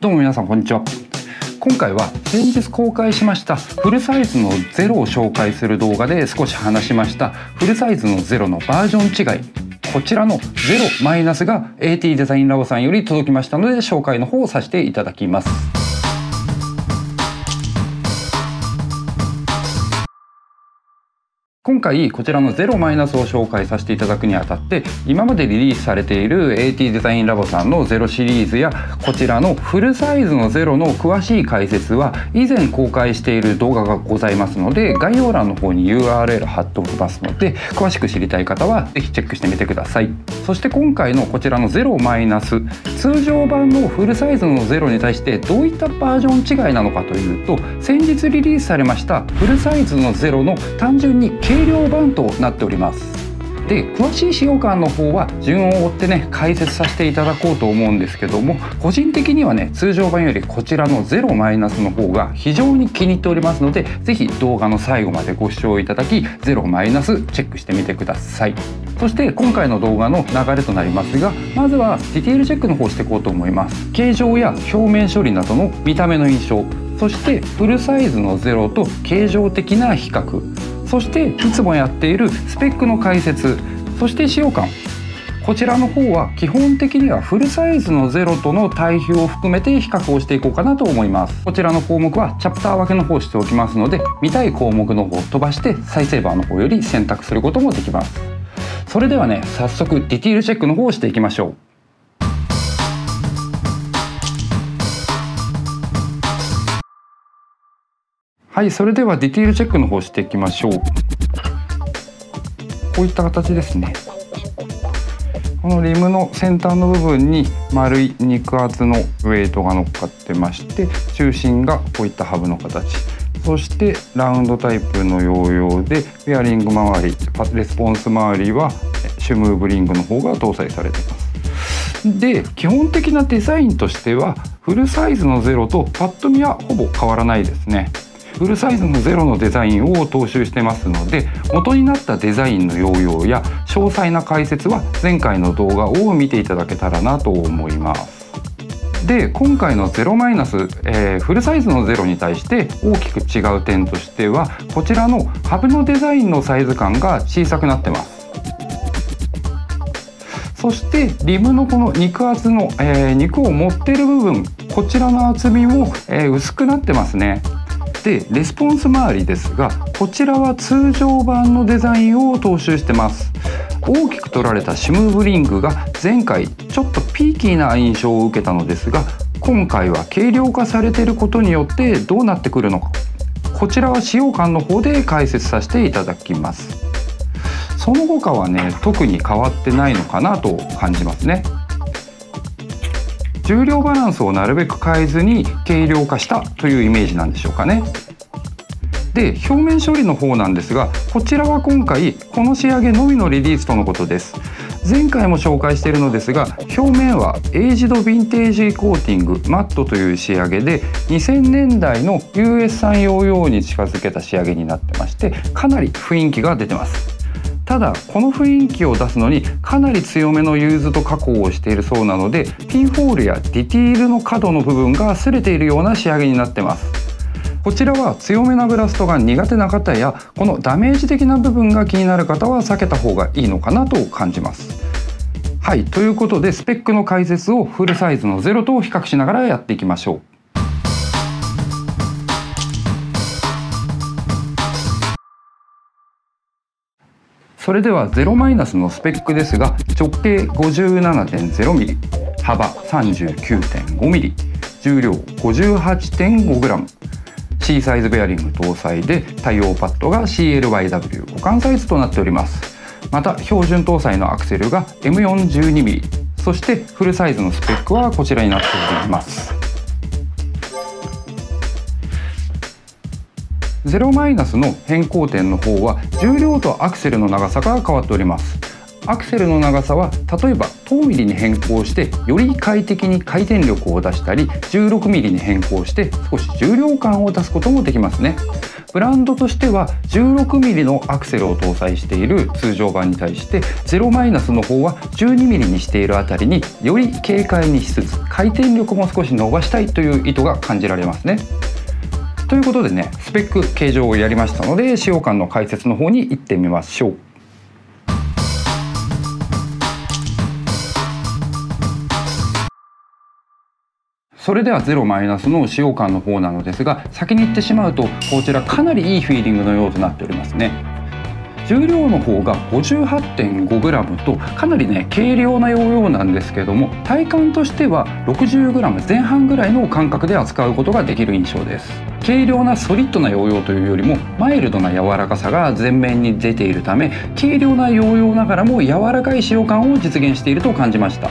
どうも皆さんこんにちは。今回は先日公開しましたフルサイズのゼロを紹介する動画で少し話しましたフルサイズのゼロのバージョン違い。こちらのゼロマイナスが AT デザインラボさんより届きましたので紹介の方をさせていただきます。今回こちらの0マイナスを紹介させていただくにあたって今までリリースされている AT デザインラボさんの0シリーズやこちらのフルサイズの0の詳しい解説は以前公開している動画がございますので概要欄の方に URL 貼っておきますので詳しく知りたい方は是非チェックしてみてください。そして今回のこちらの0マイナス通常版のフルサイズの0に対してどういったバージョン違いなのかというと先日リリースされましたフルサイズの0の単純に軽量版となっております。で詳しい使用感の方は順を追ってね解説させていただこうと思うんですけども個人的にはね通常版よりこちらの0マイナスの方が非常に気に入っておりますので是非動画の最後までご視聴いただき0マイナスチェックしてみてください。そして今回の動画の流れとなりますがまずはディテールチェックの方していこうと思います。形状や表面処理などの見た目の印象そしてフルサイズの0と形状的な比較。そしていつもやっているスペックの解説そして使用感。こちらの方は基本的にはフルサイズの0との対比を含めて比較をしていこうかなと思います。こちらの項目はチャプター分けの方しておきますので見たい項目の方を飛ばして再生バーの方より選択することもできます。それではね早速ディティールチェックの方をしていきましょう。はいそれではディティールチェックの方していきましょう。こういった形ですね。このリムの先端の部分に丸い肉厚のウェイトが乗っかってまして中心がこういったハブの形。そしてラウンドタイプのヨーヨーでペアリング周りレスポンス周りはシュムーブリングの方が搭載されています。で基本的なデザインとしてはフルサイズのゼロとパッと見はほぼ変わらないですね。フルサイズのゼロのデザインを踏襲してますので元になったデザインの要領や詳細な解説は前回の動画を見ていただけたらなと思います。で今回の0マイナス、えー、フルサイズの0に対して大きく違う点としてはこちらのハブのデザインのサイズ感が小さくなってますそしてリムのこの肉厚の、えー、肉を持ってる部分こちらの厚みも、えー、薄くなってますねでレスポンス周りですがこちらは通常版のデザインを踏襲してます。大きく取られたシムブリングが前回ちょっとピーキーな印象を受けたのですが今回は軽量化されていることによってどうなってくるのか。こちらは使用感の方で解説させていただきます。その他はね特に変わってないのかなと感じますね。重量バランスをなるべく変えずに軽量化したというイメージなんでしょうかね。で表面処理の方なんですがこちらは今回この仕上げのみのリリースとのことです前回も紹介しているのですが表面はエイジドヴィンテージコーティングマットという仕上げで2000年代の US 産用用に近づけた仕上げになってましてかなり雰囲気が出てますただこの雰囲気を出すのにかなり強めのユーズド加工をしているそうなのでピンホールやディティールの角の部分が擦れているような仕上げになってます。こちらは強めなブラストが苦手な方やこのダメージ的な部分が気になる方は避けた方がいいのかなと感じます。はいということでスペックの解説をフルサイズの0と比較しながらやっていきましょう。それでは0マイナスのスペックですが直径 57.0mm 幅 39.5mm 重量 58.5g C サイズベアリング搭載で対応パッドが CLYW 互換サイズとなっております。また標準搭載のアクセルが M412mm そしてフルサイズのスペックはこちらになっております。ゼロマイナスの変更点の方は重量とアクセルの長さが変わっておりますアクセルの長さは例えば10ミリに変更してより快適に回転力を出したり16ミリに変更して少し重量感を出すこともできますねブランドとしては 16mm のアクセルを搭載している通常版に対して0マイナスの方は 12mm にしているあたりにより軽快にしつつ回転力も少し伸ばしたいという意図が感じられますね。ということでねスペック形状をやりましたので使用感の解説の方に行ってみましょう。それでは0マイナスの使用感の方なのですが先に言ってしまうとこちらかなりいいフィーリングのようとなっておりますね重量の方が 58.5g とかなりね軽量なヨーヨーなんですけども体感としては 60g 前半ぐらいの感覚で扱うことができる印象です軽量なソリッドなヨーヨーというよりもマイルドな柔らかさが前面に出ているため軽量なヨーヨーながらも柔らかい使用感を実現していると感じました。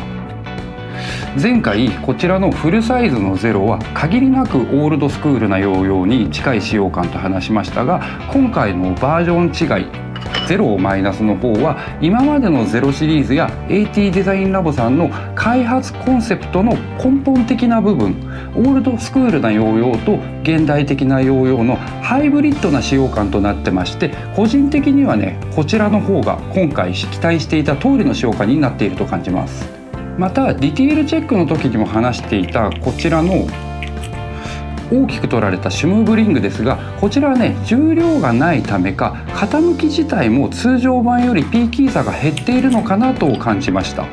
前回こちらのフルサイズのゼロは限りなくオールドスクールなヨーヨーに近い使用感と話しましたが今回のバージョン違いゼロマイナスの方は今までのゼロシリーズや AT デザインラボさんの開発コンセプトの根本的な部分オールドスクールなヨーヨーと現代的なヨーヨーのハイブリッドな使用感となってまして個人的にはねこちらの方が今回期待していた通りの使用感になっていると感じます。またディティールチェックの時にも話していたこちらの大きく取られたシュムーブリングですがこちらはね重量がないためか傾き自体も通常版よりピーキーさが減っているのかなと感じました。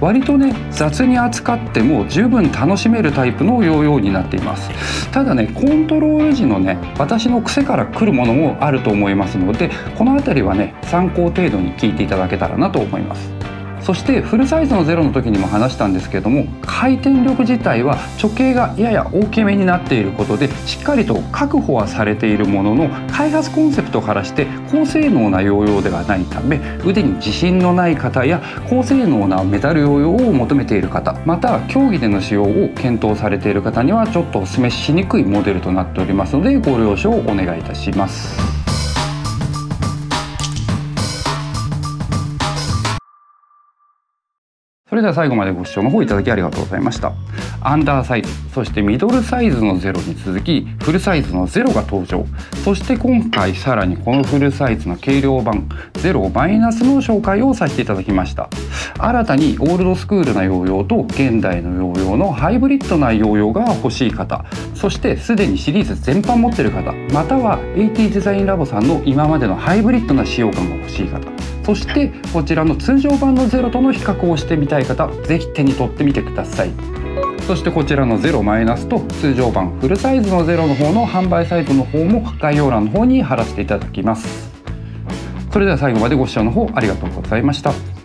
割とね雑に扱っても十分楽しめるタイプのヨーヨーになっています。ただねコントロール時のね私の癖から来るものもあると思いますのでこの辺りはね参考程度に聞いていただけたらなと思います。そしてフルサイズのゼロの時にも話したんですけども回転力自体は直径がやや大きめになっていることでしっかりと確保はされているものの開発コンセプトからして高性能なヨーヨーではないため腕に自信のない方や高性能なメタルヨーヨーを求めている方また競技での使用を検討されている方にはちょっとお勧めしにくいモデルとなっておりますのでご了承をお願いいたします。れでは最後までご視聴の方いただきありがとうございました。アンダーサイズそしてミドルサイズのゼロに続きフルサイズのゼロが登場。そして今回さらにこのフルサイズの軽量版ゼロマイナスの紹介をさせていただきました。新たにオールドスクールなヨーヨーと現代のヨーヨーのハイブリッドなヨーヨーが欲しい方。そしてすでにシリーズ全般持ってる方または AT デザインラボさんの今までのハイブリッドな使用感が欲しい方。そしてこちらの通常版のゼロとの比較をしてみたい方是非手に取ってみてください。そしてこちらのゼロマイナスと通常版フルサイズのゼロの方の販売サイトの方も概要欄の方に貼らせていただきます。それでは最後までご視聴の方ありがとうございました。